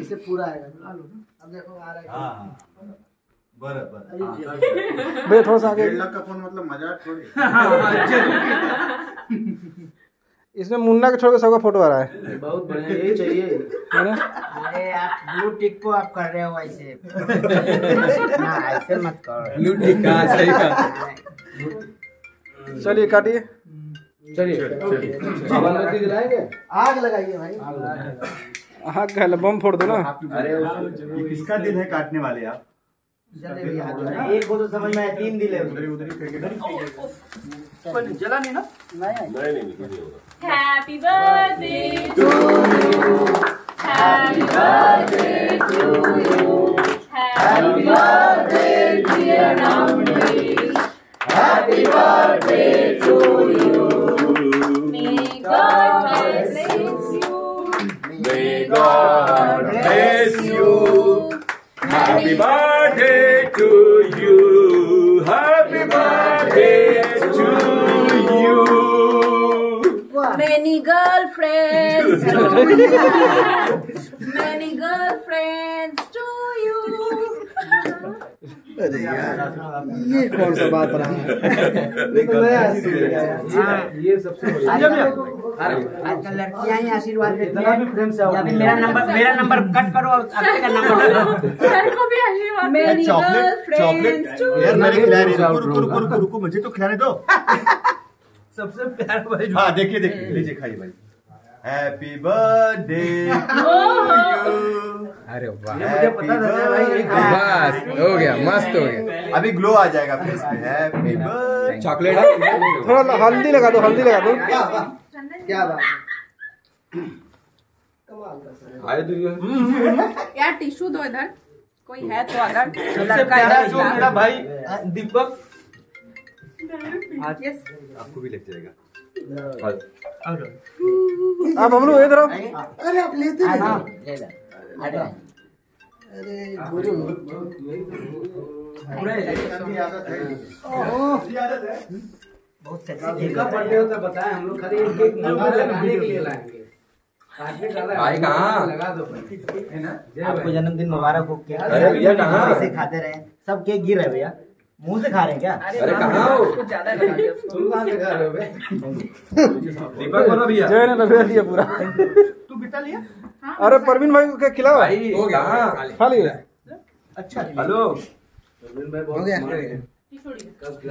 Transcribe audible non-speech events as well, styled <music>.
इसे पूरा आएगा अब देखो आ रहा है। हाँ बरं बरं। थोड़ा सा आगे लाख का फ़ोन मतलब मज़ाक थोड़ी। इसमें मुन्ना के छोड़ के सबका फ़ोटो आ रहा है। बहुत बढ़िया यही चाहिए। अरे आप ब्लू टिक को आप कर रहे हो ऐसे। ना <laughs> ऐसे मत करो। लूटी का सही का चलिए काटिए। चलिए। आग लगाइए भाई। हाँ बम फोड़ दो ना। अरे किसका दिल है काटने वाले आप। एक को तो समझ में आया तीन दिल है। उधर उधर फेंकेगा जला नहीं ना? नहीं नहीं to you. May God bless you. Happy birthday to you. Happy birthday to you. Many girlfriends. <laughs> Many girlfriends ये कौन सा बात रहा? है ये तो नया है। ये सबसे आजकल लड़कियाँ ही आशीर्वाद देती हैं। मेरा नंबर मेरा नंबर कट करो और आपके का नंबर सर को भी आशीर्वाद Many चॉकलेट चॉकलेट यार मैंने नहीं रुको रुको रुको रुको रुको मुझे तो खिलाने दो। <laughs> सबसे प्यारा भाई हाँ देखिए देखिए लीजिए खाइए भाई। हैप्पी बर्थडे <laughs> अरे वाह। मुझे पता था भाई बस हो गया मस्त हो गया। अभी ग्लो आ जाएगा फेस पे. हैप्पी बर्थडे चॉकलेट थोड़ा हल्दी लगा दो हल्दी लगा दो। क्या बात क्या बात। कमाल का सर आए तो यार टिश्यू दो इधर। कोई है तो अगर सबसे प्यारा जो मेरा भाई दीपक यस आपको भी लग जाएगा। आप बबलू इधर आओ। अरे आप लेते हाँ, नहीं ले ले अरे। गुरु बहुत सेक्सी इनका बर्थडे होता है। बताएँ हम लोग खाली एक केक मोबाइल लगाने के लिए लाएँगे। भाई कहाँ? लगा दो है ना? आपको जन्मदिन मुबारक हो क्या अरे भैया कहाँ? खाते रहे। सब केक गिर रहे भैया। मुँह से खा रहे हैं क्या? अरे कहाँ हो? ज़्यादा लगा दिया तुम कहाँ से खा रहे हो बे दीपक बोलो भैया। जय ने लगा दिया पूरा। तू बेटा लिया? अरे परवीन भाई को क्या खिलाओ? भाई हो गया खा लिया। अच्छा हेलो। हो गया। टिश्यू कब खिला